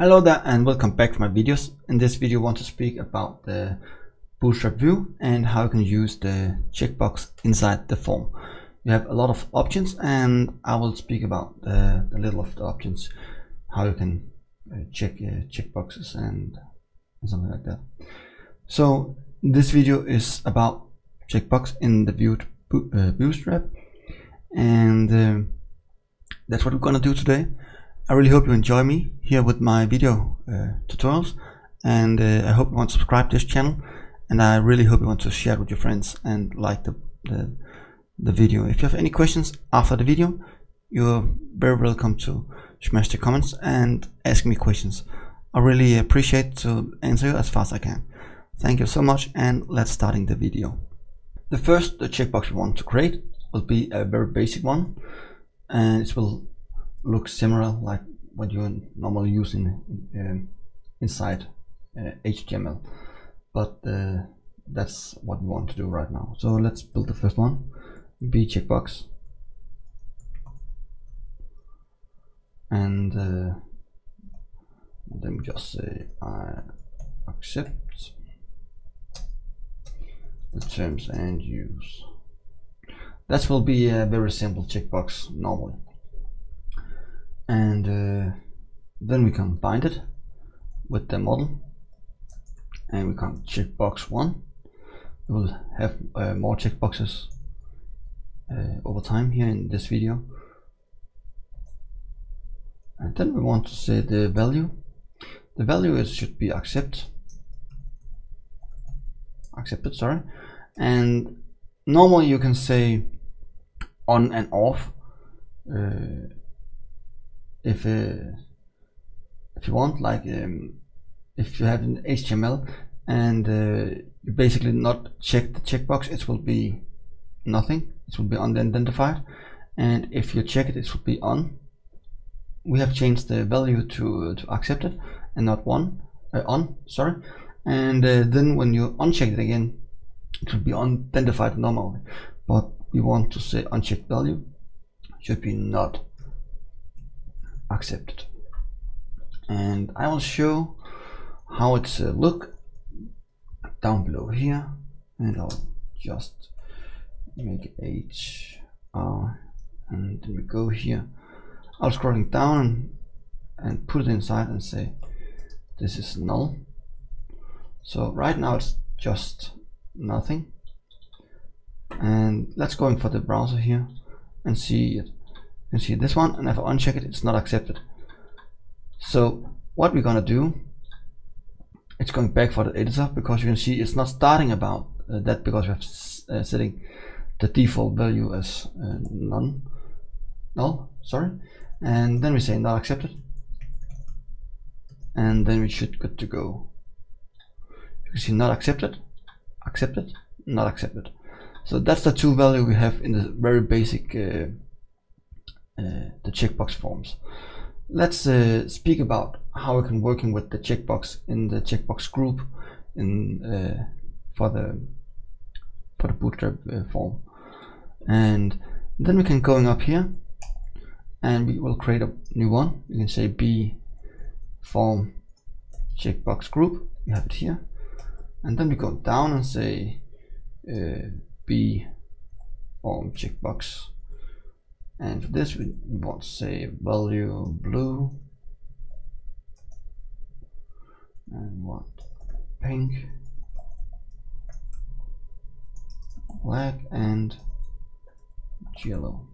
Hello there and welcome back to my videos. In this video I want to speak about the Bootstrap Vue and how you can use the checkbox inside the form. You have a lot of options and I will speak about the, the little of the options, how you can uh, check uh, checkboxes and, and something like that. So this video is about checkbox in the viewed uh, Bootstrap and uh, that's what we're gonna do today. I really hope you enjoy me here with my video uh, tutorials and uh, I hope you want to subscribe to this channel and I really hope you want to share it with your friends and like the, the, the video. If you have any questions after the video you're very welcome to smash the comments and ask me questions. I really appreciate to answer you as fast as I can. Thank you so much and let's starting the video. The first the checkbox we want to create will be a very basic one and it will look similar like what you normally use in um, inside uh, HTML but uh, that's what we want to do right now. So let's build the first one. B checkbox. And uh, then we just say I accept the terms and use. That will be a very simple checkbox normally and uh, then we can bind it with the model. And we can check box one. We will have uh, more checkboxes uh, over time here in this video. And then we want to say the value. The value is should be accept. Accepted sorry. And normally you can say on and off uh, if uh, if you want like um, if you have an HTML and uh, you basically not check the checkbox it will be nothing. It will be unidentified and if you check it it will be on. We have changed the value to to accepted and not one uh, on sorry. And uh, then when you uncheck it again it will be unidentified normally. But we want to say unchecked value should be not accepted. And I will show how it's uh, look down below here and I'll just make H R and we go here. I'll scrolling down and put it inside and say this is null. So right now it's just nothing. And let's go in for the browser here and see it you can see this one and if I uncheck it it's not accepted. So what we're gonna do it's going back for the editor because you can see it's not starting about uh, that because we have uh, setting the default value as uh, none null sorry. And then we say not accepted. And then we should good to go. You can see not accepted accepted not accepted. So that's the two value we have in the very basic uh, the checkbox forms. Let's uh, speak about how we can working with the checkbox in the checkbox group in uh, for the for the bootstrap form, and then we can going up here, and we will create a new one. You can say b form checkbox group. We have it here, and then we go down and say uh, b form checkbox and for this we want to say value blue. And what pink. Black and yellow.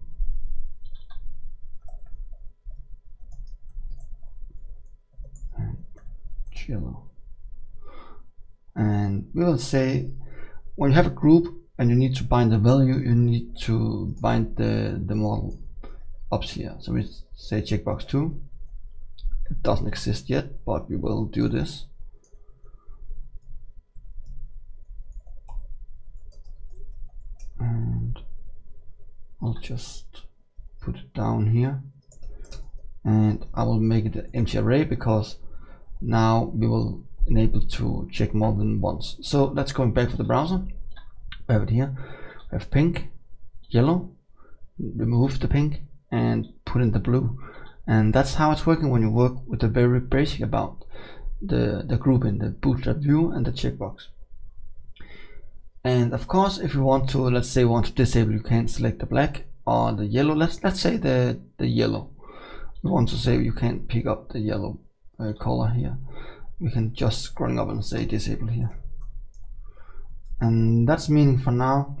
And yellow. And we will say when you have a group and you need to bind the value you need to bind the the model up here. So we say checkbox 2 it doesn't exist yet but we will do this. And I'll just put it down here. And I will make it an empty array because now we will enable to check more than once. So let's go back to the browser we have it here. We have pink yellow remove the pink and put in the blue. And that's how it's working when you work with the very basic about the the group in the bootstrap Vue and the checkbox. And of course if you want to let's say want to disable you can select the black or the yellow. Let's let's say the the yellow. We want to say you can't pick up the yellow uh, color here. We can just scrolling up and say disable here and that's meaning for now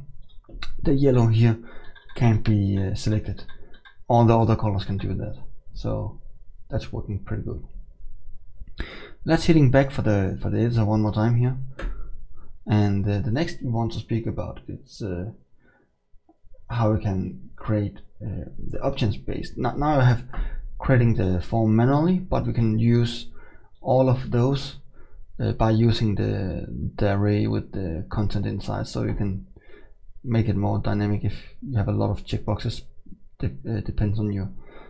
the yellow here can't be uh, selected. All the other colors can do that. So that's working pretty good. Let's hitting back for the for the editor one more time here. And uh, the next we want to speak about is uh, how we can create uh, the options based. Now, now I have creating the form manually but we can use all of those uh, by using the, the array with the content inside so you can make it more dynamic if you have a lot of checkboxes de uh, depends on your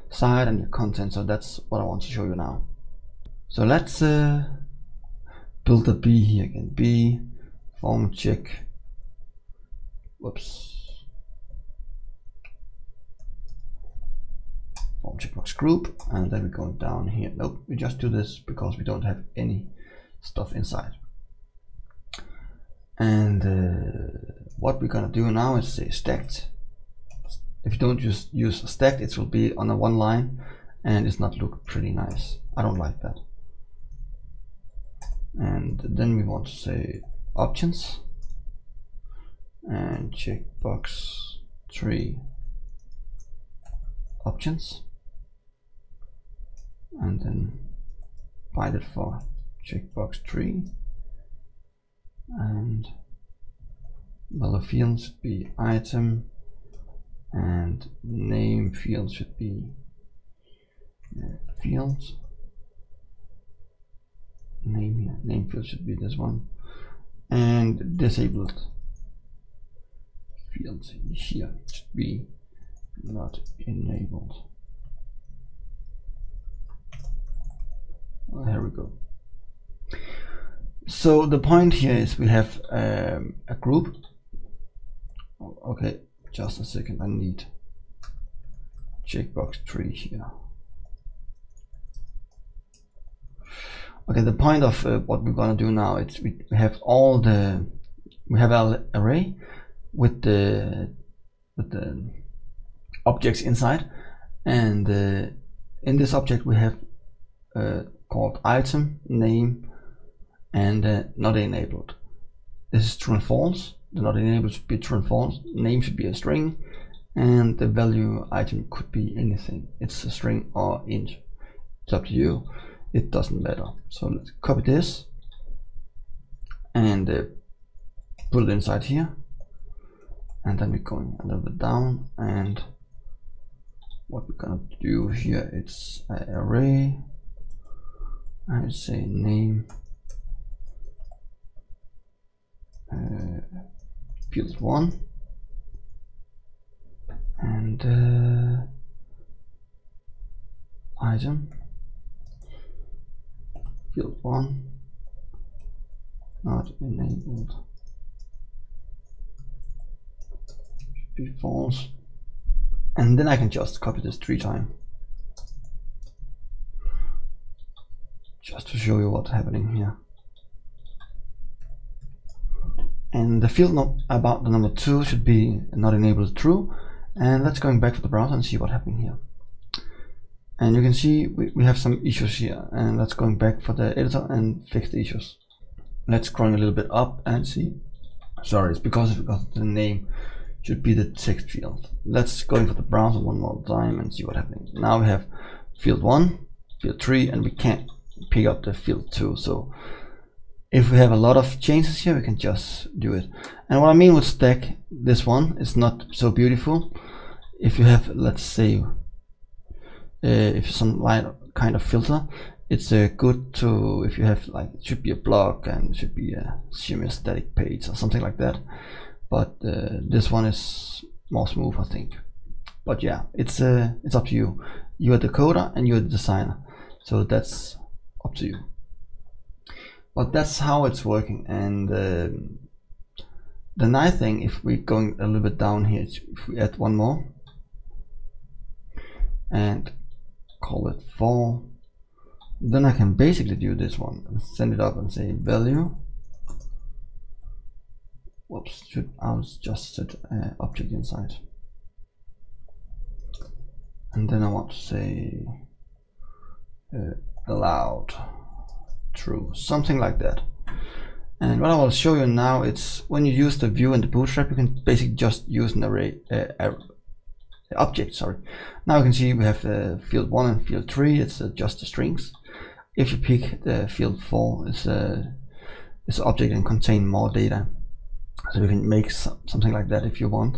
site and your content. So that's what I want to show you now. So let's uh, build a B here again. B form check. Whoops. Form checkbox group and then we go down here. Nope we just do this because we don't have any stuff inside. And uh, what we're gonna do now is say stacked. If you don't just use stacked it will be on a one line and it's not look pretty nice. I don't like that. And then we want to say options and checkbox tree options. And then bind it for checkbox tree and well the field should be item and name field should be uh, fields. Name here name field should be this one. And disabled fields here should be not enabled. Well, here we go so the point here is we have um, a group. Okay just a second I need checkbox tree here. Okay the point of uh, what we're gonna do now is we have all the we have our array with the with the objects inside. And uh, in this object we have uh, called item name and uh, not enabled. This is true and false. The not enabled should be true and false. Name should be a string and the value item could be anything. It's a string or int. It's up to you. It doesn't matter. So let's copy this and uh, put it inside here. And then we're going a little bit down. And what we're gonna do here it's array. I say name uh, field one. And uh, item. Field 1 not enabled. Should be false. And then I can just copy this three times just to show you what's happening here and the field about the number 2 should be not enabled true. And let's going back to the browser and see what happened here. And you can see we, we have some issues here. And let's going back for the editor and fix the issues. Let's scroll a little bit up and see. Sorry it's because, because the name should be the text field. Let's go in for the browser one more time and see what happens now we have field 1 field 3 and we can't pick up the field 2 so if we have a lot of changes here we can just do it. And what I mean with stack this one is not so beautiful. If you have let's say uh, if some kind of filter it's uh, good to if you have like it should be a blog and should be a semi static page or something like that. But uh, this one is more smooth I think. But yeah it's uh, it's up to you. You're the coder and you're the designer. So that's up to you but that's how it's working. And uh, the nice thing if we're going a little bit down here if we add one more. And call it 4 then I can basically do this one send it up and say value. Whoops should I was just set uh, object inside. And then I want to say uh, allowed true something like that. And what I will show you now it's when you use the Vue in the bootstrap you can basically just use an array uh, object sorry. Now you can see we have uh, field 1 and field 3 it's uh, just the strings. If you pick the field 4 it's uh, it's object and contain more data. So you can make something like that if you want.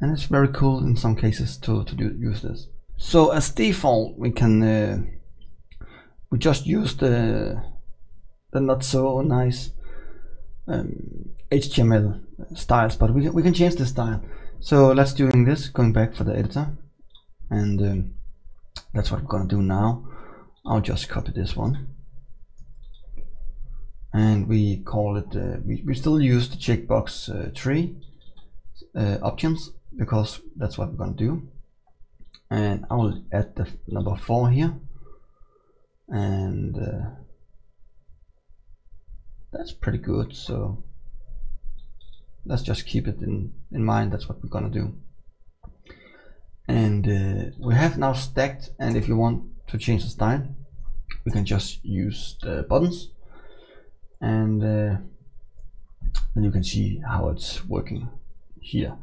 And it's very cool in some cases to, to do, use this. So as default we can uh, we just use the the not so nice um, HTML styles but we can, we can change the style. So let's doing this going back for the editor. And um, that's what I'm gonna do now. I'll just copy this one. And we call it uh, we, we still use the checkbox uh, tree uh, options because that's what we're gonna do. And I will add the number four here. And uh, that's pretty good so let's just keep it in in mind. That's what we're gonna do. And uh, we have now stacked and if you want to change the style we can just use the buttons. And uh, you can see how it's working here.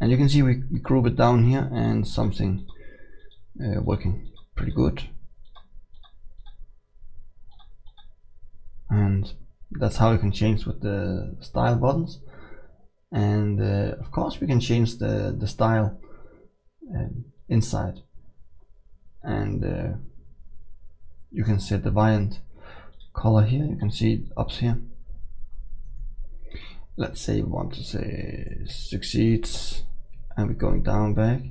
And you can see we, we group it down here and something uh, working pretty good. And that's how you can change with the style buttons. And uh, of course we can change the the style um, inside. And uh, you can set the variant color here. You can see it up here. Let's say we want to say succeeds and we're going down back.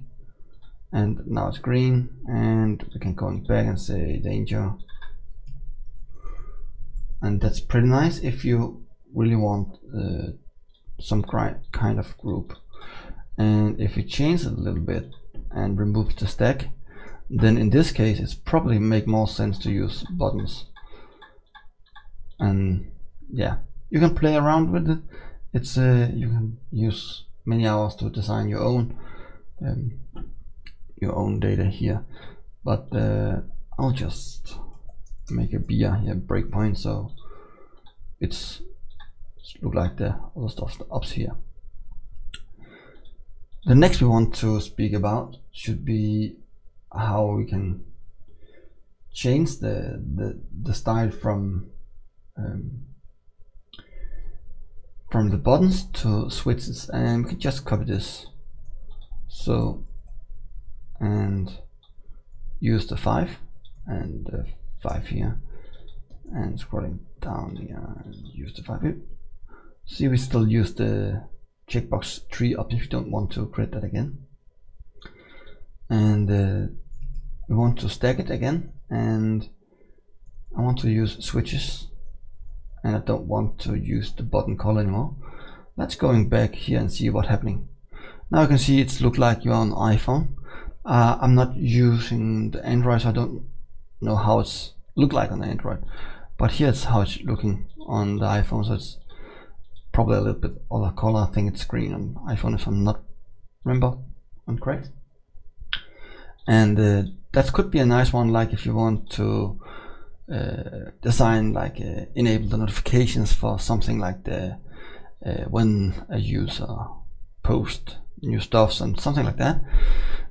And now it's green and we can go back and say danger and that's pretty nice if you really want uh, some kind of group. And if you change it a little bit and remove the stack then in this case it's probably make more sense to use buttons. And yeah you can play around with it. It's uh, you can use many hours to design your own um, your own data here. But uh, I'll just make a BR here breakpoint so it's look like the other stuff up here. The next we want to speak about should be how we can change the the, the style from um, from the buttons to switches. And we can just copy this. So and use the 5 and the 5 here. And scrolling down here use the 5 here. See we still use the checkbox 3 option if you don't want to create that again. And uh, we want to stack it again and I want to use switches. And I don't want to use the button color anymore. Let's going back here and see what's happening. Now you can see it's look like you're on iPhone. Uh, I'm not using the Android so I don't know how it's look like on Android. But here's how it's looking on the iPhone so it's probably a little bit other color. I think it's green on iPhone if I'm not remember? I'm correct? And uh, that could be a nice one like if you want to uh, design like uh, enable the notifications for something like the uh, when a user post new stuffs and something like that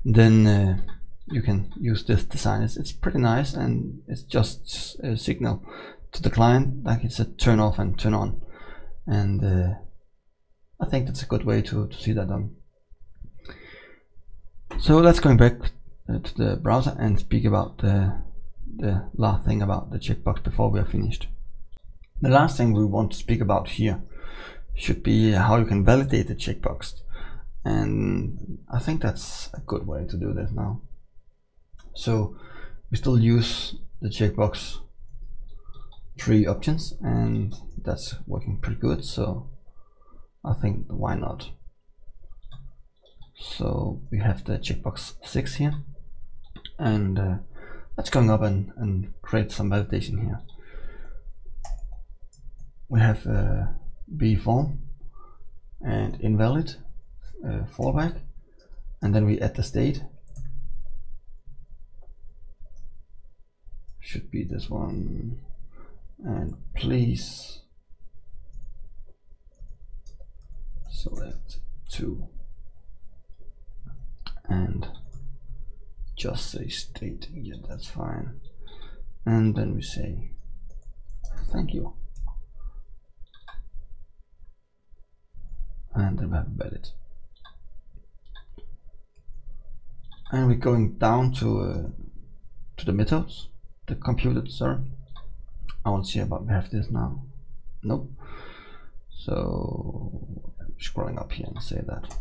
then uh, you can use this design it's, it's pretty nice and it's just a signal to the client like it's a turn off and turn on and uh, I think that's a good way to, to see that done so let's going back uh, to the browser and speak about the, the last thing about the checkbox before we are finished. The last thing we want to speak about here should be how you can validate the checkbox and I think that's a good way to do this now. So we still use the checkbox three options and that's working pretty good. So I think why not? So we have the checkbox 6 here and uh, let's go up and, and create some validation here. We have uh, b form and invalid uh, fallback and then we add the state should be this one. And please select two. And just say state. Yeah that's fine. And then we say thank you. And then we have valid. And we're going down to uh, to the methods the computer. sorry I want to see about we have this now. Nope. So I'm scrolling up here and say that.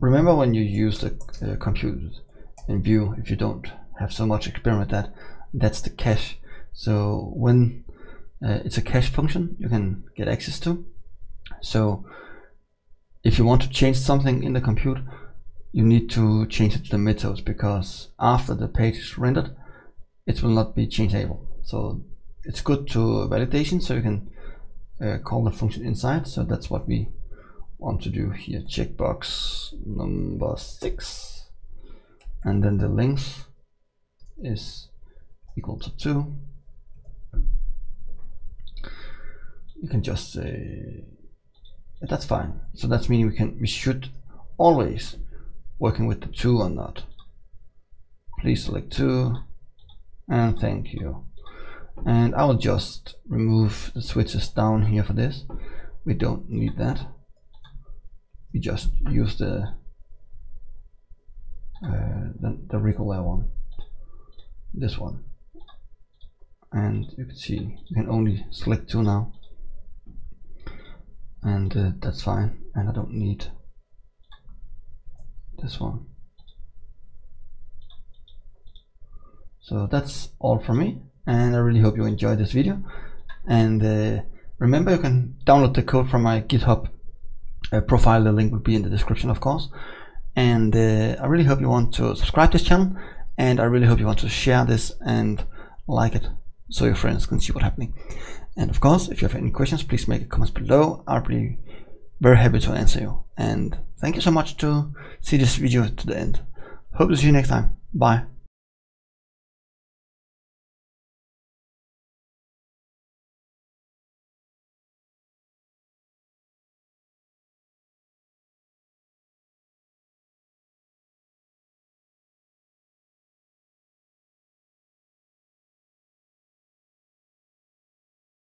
Remember when you use the uh, compute in Vue if you don't have so much experiment that that's the cache. So when uh, it's a cache function you can get access to. So if you want to change something in the compute you need to change it to the methods because after the page is rendered it will not be changeable. So it's good to validation so you can uh, call the function inside. So that's what we want to do here. Checkbox number six. And then the length is equal to two. You can just say that's fine. So that's meaning we can we should always working with the two or not. Please select two and thank you. And I will just remove the switches down here for this. We don't need that. We just use the uh, the, the regular one. This one. And you can see you can only select two now and uh, that's fine. And I don't need this one. So that's all from me. And I really hope you enjoyed this video. And uh, remember you can download the code from my github uh, profile. The link will be in the description of course. And uh, I really hope you want to subscribe to this channel. And I really hope you want to share this and like it so your friends can see what's happening. And of course if you have any questions please make comments below. I'll be very happy to answer you. And thank you so much to see this video to the end. Hope to see you next time. Bye